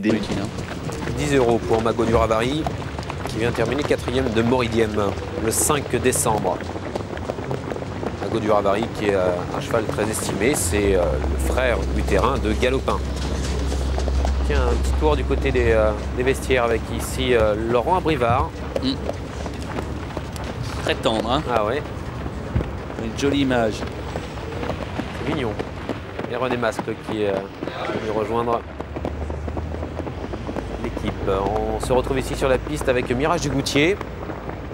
Des 10 euros pour Mago du Ravary, qui vient terminer quatrième de Moridiem le 5 décembre. Mago du Ravary, qui est euh, un cheval très estimé, c'est euh, le frère du terrain de Galopin. Tiens, un petit tour du côté des, euh, des vestiaires avec ici Laurent Abrivard. Très tendre, hein Ah ouais, une jolie image. c'est mignon. Et René Masque qui est venu rejoindre. On se retrouve ici sur la piste avec Mirage du Goutier.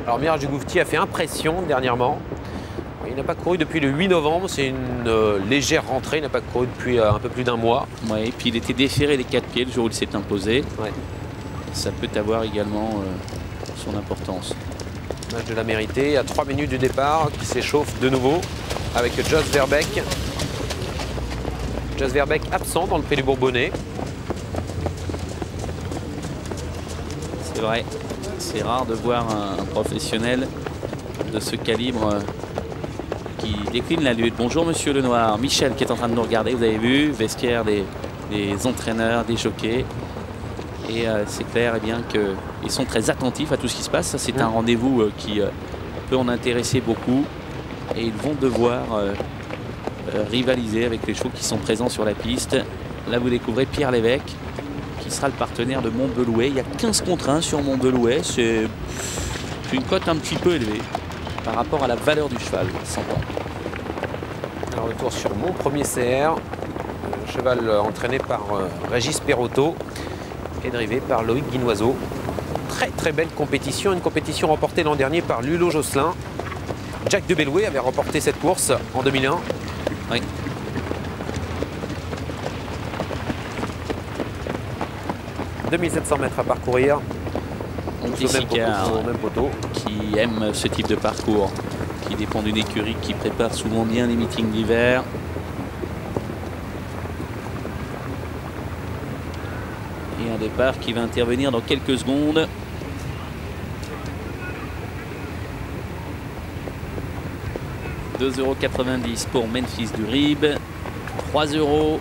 Alors Mirage du Goutier a fait impression dernièrement. Il n'a pas couru depuis le 8 novembre, c'est une euh, légère rentrée, il n'a pas couru depuis euh, un peu plus d'un mois. Ouais, et puis il était déféré des quatre pieds le jour où il s'est imposé. Ouais. Ça peut avoir également euh, son importance. Match de la mérité à 3 minutes du départ qui s'échauffe de nouveau avec Joss Verbeck. Joss Verbeck absent dans le prix du Bourbonnais. C'est vrai, c'est rare de voir un, professionnel de ce calibre euh, qui décline la lutte. Bonjour Monsieur Lenoir, Michel qui est en train de nous regarder, vous avez vu, vestiaire des, des entraîneurs, des jockeys. Et euh, c'est clair eh bien, qu'ils sont très attentifs à tout ce qui se passe. Ça, C'est un rendez-vous euh, qui euh, peut en intéresser beaucoup. Et ils vont devoir rivaliser avec les chevaux qui sont présents sur la piste. Là, vous découvrez Pierre Lévesque, sera le partenaire de Montbelouet. Il y a 15 contre 1 sur Montbelouet. C'est une cote un petit peu élevée par rapport à la valeur du cheval, 100 ans. Un retour sur mon premier CR. Un cheval euh, entraîné par euh, Régis Perotto et drivé par Loïc Guinoiseau. Très très belle compétition, une compétition remportée l'an dernier par Lulo Josselin. Jack de Belloué avait remporté cette course en 2001. Oui. « 2700 mètres à parcourir, poteau. qui aime ce type de parcours, qui dépend d'une écurie qui prépare souvent bien les meetings d'hiver. Et un départ qui va intervenir dans quelques secondes. « 2,90€ pour Memphis du Rib, 3 euros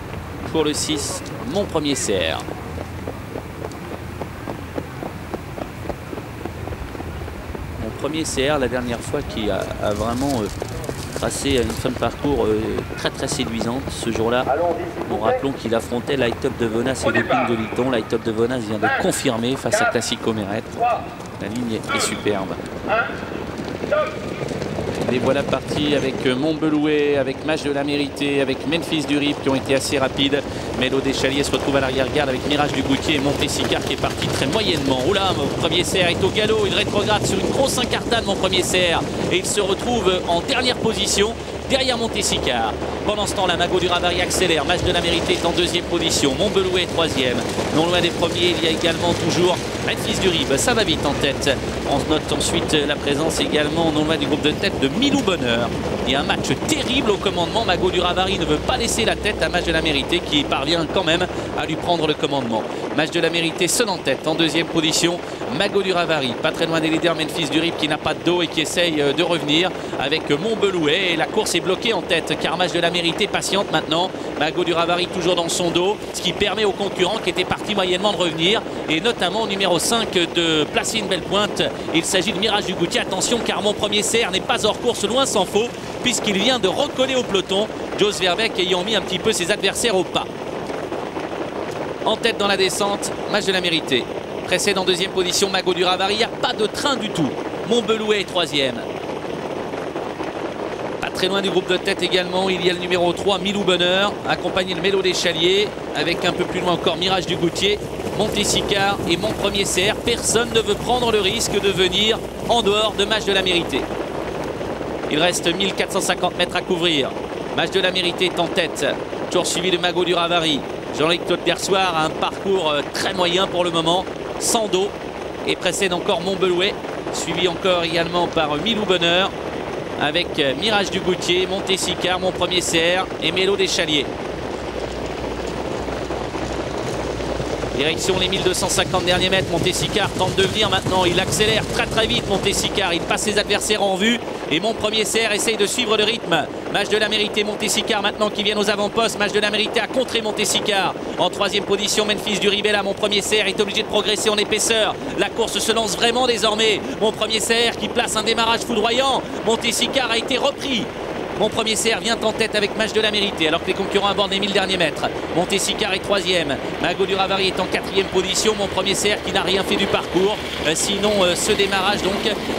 pour le 6, mon premier CR. Mon premier CR la dernière fois qui a, vraiment euh, tracé une fin de parcours euh, très très séduisante ce jour-là. Nous rappelons qu'il affrontait Light Up de Venas et Lupin de Liton. Light Up de Venas vient de confirmer face à Classico Meret. La ligne est superbe. Les voilà partis avec Montbelouet, avec Match de la Mérité, avec Memphis du Rip qui ont été assez rapides. Mélo Deschaliers se retrouve à l'arrière-garde avec Mirage du Goutier et Montessicard qui est parti très moyennement. Oula, mon premier CR est au galop, il rétrograde sur une grosse incartade, mon premier CR. Et il se retrouve en dernière position derrière Montessicard. Pendant ce temps, la Mago du Ravary accélère. Match de la Mérité est en deuxième position. Montbelouet est troisième. Non loin des premiers, il y a également toujours Memphis du Rib. Ça va vite en tête. On note ensuite la présence également non loin du groupe de tête de Milou Bonheur. A un match terrible au commandement. Mago du Ravary ne veut pas laisser la tête à Match de la Mérité qui parvient quand même à lui prendre le commandement. Match de la Mérité seul en tête en deuxième position. Mago du Ravary, pas très loin des leaders Memphis du Rib qui n'a pas de dos et qui essaye euh, de revenir avec Montbelouet. Et la course est bloquée en tête car Match de la Mérité patiente maintenant. Mago du Ravary toujours dans son dos, ce qui permet aux concurrents qui étaient partis moyennement de revenir. Et notamment au numéro 5 de placer une belle pointe. Il s'agit de Mirage du Goutier. Attention car mon premier CR n'est pas hors course, loin s'en faut, puisqu'il vient de recoller au peloton. Jos Verbeek ayant mis un petit peu ses adversaires au pas. En tête dans la descente, match de la mérité. Précède en deuxième position Mago du Ravary. Il n'y a pas de train du tout. Montbelouet est troisième. Très loin du groupe de tête également, il y a le numéro 3, Milou Bonheur, accompagné de Mélo Deschaliers, avec un peu plus loin encore Mirage du Goutier, Montessicard et mon premier CR. Personne ne veut prendre le risque de venir en dehors de match de la mérité. Il reste 1450 mètres à couvrir. Match de la mérité est en tête. Toujours suivi de Mago du Ravary. Jean-Luc Claude Bersoir a un parcours euh, très moyen pour le moment, sans dos. Et précède encore Montbelouet, suivi encore également par Milou Bonheur, avec euh, Mirage du Goutier, Montessicard, mon premier CR et Mélo Deschaliers. Direction les 1250 derniers mètres. Montessicard tente de venir maintenant. Il accélère très très vite. Montessicard, il passe ses adversaires en vue. Et mon premier CR essaye de suivre le rythme. Match de la mérité, Montessicard maintenant qui vient aux avant-postes. Match de la mérité à contrer Montessicard. En troisième position, Memphis du Ribella. Mon premier CR est obligé de progresser en épaisseur. La course se lance vraiment désormais. Mon premier CR qui place un démarrage foudroyant. Montessicard a été repris mon premier CR vient en tête avec match de la mérité alors que les concurrents abordent les 1000 derniers mètres. Montessicar est troisième. Mago du Ravari est en quatrième position. Mon premier CR qui n'a rien fait du parcours. Euh, sinon, euh, ce démarrage donc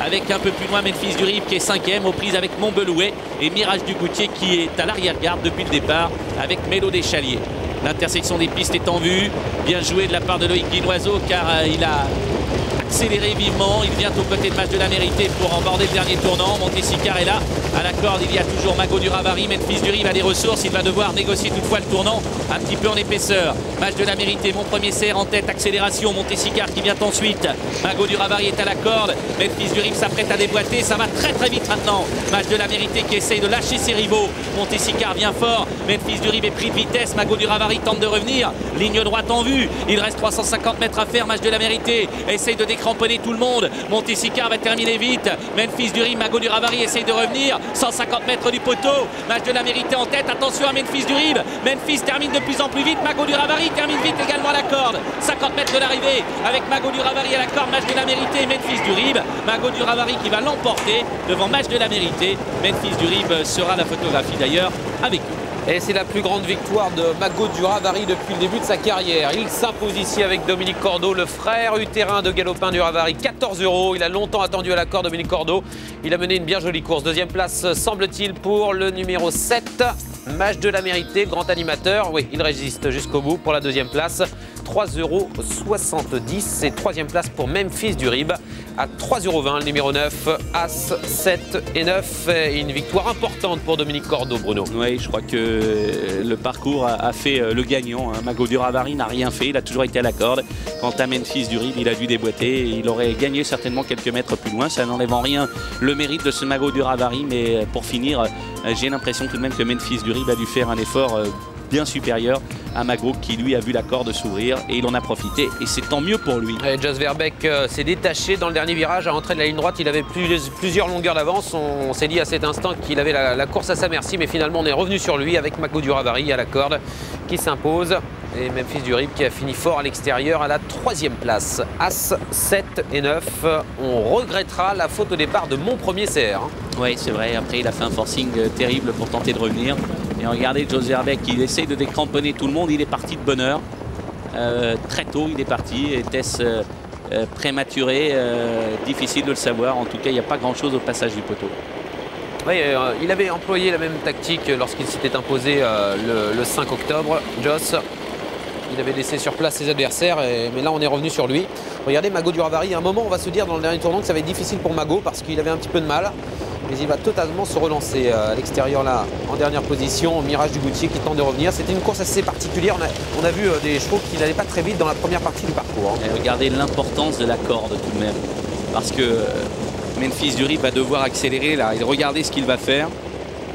avec un peu plus loin Memphis du Rib qui est cinquième aux prises avec Montbelouet et Mirage du Goutier qui est à l'arrière-garde depuis le départ avec Mélo des Chaliers. L'intersection des pistes est en vue. Bien joué de la part de Loïc Guinoiseau car euh, il a accéléré vivement. Il vient aux côtés de match de la mérité pour emborder le dernier tournant. Montessicar est là. À la corde, il y a toujours Mago du Ravari. Memphis du Rive a des ressources. Il va devoir négocier toutefois le tournant un petit peu en épaisseur. Match de la mérité. Mon premier serre en tête. Accélération. Montessicar qui vient ensuite. Mago du Ravari est à la corde. Memphis du Rive s'apprête à déboîter. Ça va très très vite maintenant. Match de la mérité qui essaye de lâcher ses rivaux. Montessicar vient fort. Memphis du Rive est pris de vitesse. Mago du Ravari tente de revenir. Ligne droite en vue. Il reste 350 mètres à faire. Match de la mérité. Essaye de cramponner tout le monde. Montessicar va terminer vite. Memphis du Rib, Mago du Ravari essaye de revenir. 150 mètres du poteau. Match de la mérité en tête. Attention à Memphis du Rib. Memphis termine de plus en plus vite. Mago du Ravari termine vite également à la corde. 50 mètres de l'arrivée avec Mago du Ravari à la corde. Match de la mérité. Memphis du Rib. Mago du Ravari qui va l'emporter devant Match de la mérité. Memphis du Rib sera la photographie d'ailleurs avec lui. Et c'est la plus grande victoire de Mago Duravari depuis le début de sa carrière. Il s'impose ici avec Dominique Cordeau, le frère utérin de Galopin Duravari. 14 euros. Il a longtemps attendu à l'accord Dominique Cordeau. Il a mené une bien jolie course. Deuxième place, semble-t-il, pour le numéro 7. Match de la mérité, grand animateur. Oui, il résiste jusqu'au bout pour la deuxième place. 3,70 euros. C'est troisième place pour Memphis du Rib à 3,20 euros le numéro 9. As 7 et 9. une victoire importante pour Dominique Cordeau, Bruno. Oui, je crois que le parcours a, fait euh, le gagnant. Hein. Mago Duravari n'a rien fait. Il a toujours été à la corde. Quant à Memphis du Rib, il a dû déboîter. Il aurait gagné certainement quelques mètres plus loin. Ça n'enlève en rien le mérite de ce Mago Duravari. Mais euh, pour finir, euh, j'ai l'impression tout de même que Memphis du Rib a dû faire un effort bien supérieur à Mago qui lui a vu la corde s'ouvrir et il en a profité et c'est tant mieux pour lui. Et Jos Verbeck euh, s'est détaché dans le dernier virage à entrer de la ligne droite. Il avait plusieurs longueurs d'avance. On, s'est dit à cet instant qu'il avait la, course à sa merci, mais finalement on est revenu sur lui avec Mago Duravari à la corde qui s'impose. Et Memphis Durib qui a fini fort à l'extérieur à la troisième place. As 7 et 9. On regrettera la faute au départ de mon premier CR. Oui, c'est vrai. Après, il a fait un forcing euh, terrible pour tenter de revenir. Et regardez José Herbeck, il essaye de décramponner tout le monde. Il est parti de bonne heure. Euh, très tôt, il est parti. Était-ce euh, euh, prématuré? Difficile de le savoir. En tout cas, il n'y a pas grand-chose au passage du poteau. Oui, il avait employé la même tactique lorsqu'il s'était imposé le, 5 octobre. Joss, il avait laissé sur place ses adversaires, mais là on est revenu sur lui. Regardez Mago du Ravari, à un moment on va se dire dans le dernier tournant que ça va être difficile pour Mago parce qu'il avait un petit peu de mal mais il va totalement se relancer euh, à l'extérieur là, en dernière position, au Mirage du Goutier qui tente de revenir. C'était une course assez particulière, on a, vu euh, des chevaux qui n'allaient pas très vite dans la première partie du parcours. Hein. regardez l'importance de la corde tout de même, parce que euh, Memphis Dury va devoir accélérer là, et regardez ce qu'il va faire.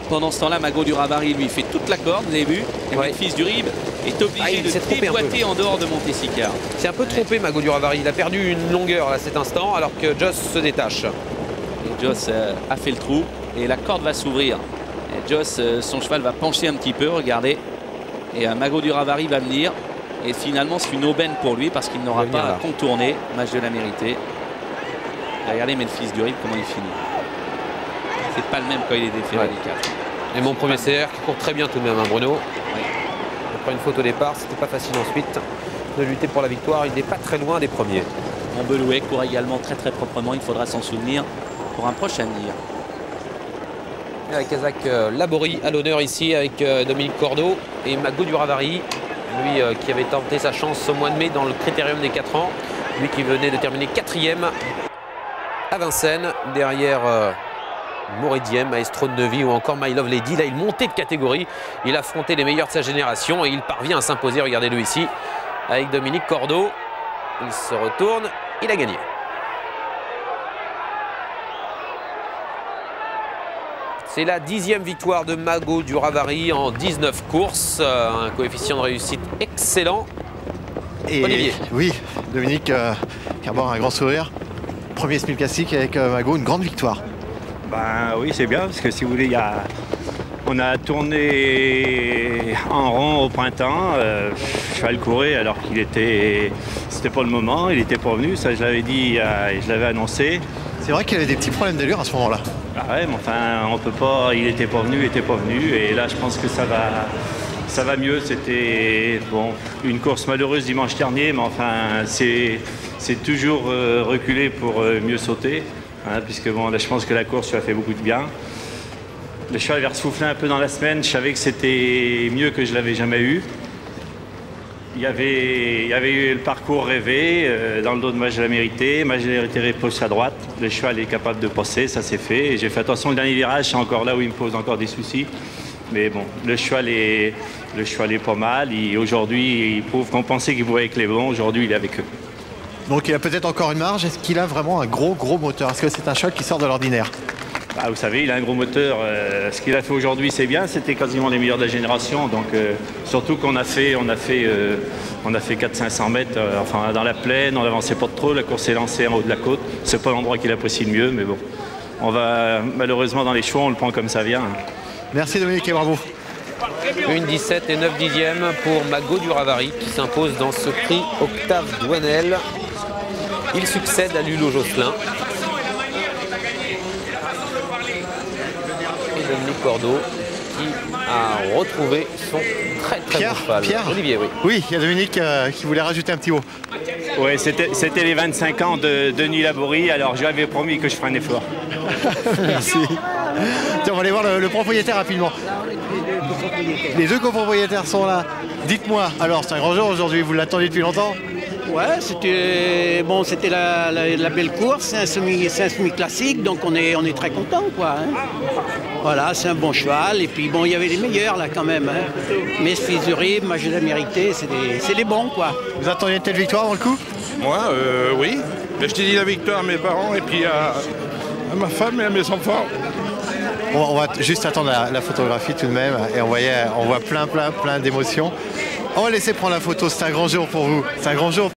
Pendant ce temps-là, Mago du Ravari lui fait toute la corde, vous avez vu Et Memphis Durib est obligé ah, de déboîter en dehors de Montessicar. C'est un peu trompé Mago du Ravari, il a perdu une longueur à cet instant alors que Joss se détache. Joss euh, a fait le trou et la corde va s'ouvrir. Joss, euh, son cheval va pencher un petit peu, regardez. Et un Mago du Ravari va venir. Et finalement, c'est une aubaine pour lui parce qu'il n'aura pas à contourner. Match de la mérité. regardez, mais le fils du Rib, comment il finit. C'est pas le même quand il est déféré des. Et mon premier CR qui court très bien tout de même, hein, Bruno. Après une faute au départ, c'était pas facile ensuite de lutter pour la victoire. Il n'est pas très loin des premiers. Montbelouet court également très très proprement, il faudra s'en souvenir pour un prochain tir. Avec Kazak euh, Laborie à l'honneur ici avec euh, Dominique Cordeau et Mago Duravari, lui euh, qui avait tenté sa chance au mois de mai dans le critérium des 4 ans, lui qui venait de terminer quatrième à Vincennes, derrière Moridiem, Maestro de Neuville ou encore My Love Lady. Là, il montait de catégorie, il affrontait les meilleurs de sa génération et il parvient à s'imposer, regardez-le ici, avec Dominique Cordeau. Il se retourne, il a gagné. C'est la dixième victoire de Mago du Ravari en 19 courses. Euh, un coefficient de réussite excellent. Et Olivier. Oui, Dominique euh, qui a un grand sourire. Premier Smil classique avec euh, Mago, une grande victoire. Ben oui, c'est bien, parce que si vous voulez, il y a... on a tourné en rond au printemps. Euh, cheval courait alors qu'il était. C'était pas le moment, il était pas venu, ça je l'avais dit euh, et je l'avais annoncé. C'est vrai qu'il avait des petits problèmes d'allure à ce moment-là. Ah ouais, mais enfin, on peut pas. Il était pas venu, il était pas venu. Et là, je pense que ça va, ça va mieux. C'était une course malheureuse dimanche dernier, mais enfin, c'est, c'est toujours euh, reculer pour euh, mieux sauter, hein, puisque bon, là, je pense que la course lui a fait beaucoup de bien. Le cheval avait ressoufflé un peu dans la semaine. Je savais que c'était mieux que je l'avais jamais eu. Il y avait, eu le parcours rêvé euh, dans le dos de la Mérité. La Mérité repousse à droite. Le cheval est capable de passer, ça s'est fait. J'ai fait attention, le dernier virage, c'est encore là où il me pose encore des soucis. Mais bon, le cheval est, le cheval est pas mal. Aujourd'hui, il prouve qu'on pensait qu'il pouvait avec les bons. Aujourd'hui, il est avec eux. Donc il a peut-être encore une marge. Est-ce qu'il a vraiment un gros gros moteur? Est-ce que c'est un cheval qui sort de l'ordinaire? Ah, vous savez, il a un gros moteur. euh, ce qu'il a fait aujourd'hui, c'est bien. C'était quasiment les meilleurs de la génération. Donc, euh, surtout qu'on a fait, on a fait, euh, on a fait 400-500 mètres. euh, enfin, dans la plaine, on n'avançait pas trop. La course est lancée en haut de la côte. C'est pas l'endroit qu'il apprécie le mieux, mais bon. On va malheureusement dans les choix, on le prend comme ça vient. Merci Dominique et bravo. Une 17 et 9 dixièmes pour Mago du Ravary qui s'impose dans ce prix Octave Douanel. Il succède à Lulo Josselin. Et Dominique Cordeau qui a retrouvé son très très Pierre, bon. Pierre Olivier, oui. Oui, il y a Dominique euh, qui voulait rajouter un petit mot. Ouais, c'était les 25 ans de Denis Laborie. Alors, je lui avais promis que je ferais un effort. Merci. Tiens, on va aller voir le, le propriétaire rapidement. Les deux copropriétaires sont là. Dites-moi, alors c'est un grand jour aujourd'hui, vous l'attendiez depuis longtemps Ouais, c'était bon, c'était la, la- la belle course, c'est un semi, c'est un semi classique, donc on est, on est très content, quoi. hein. Voilà, c'est un bon cheval, et puis bon, il y avait les meilleurs là quand même. Hein. Mais de la Mérité, c'est des, c'est des bons, quoi. Vous attendiez une telle victoire dans le coup? Moi, euh, oui. Mais je t'ai dit la victoire à mes parents et puis à, à ma femme et à mes enfants. on, on va juste attendre la, la photographie tout de même, et on, voyait, on voit plein plein plein d'émotions. On va laisser prendre la photo, c'est un grand jour pour vous, c'est un grand jour.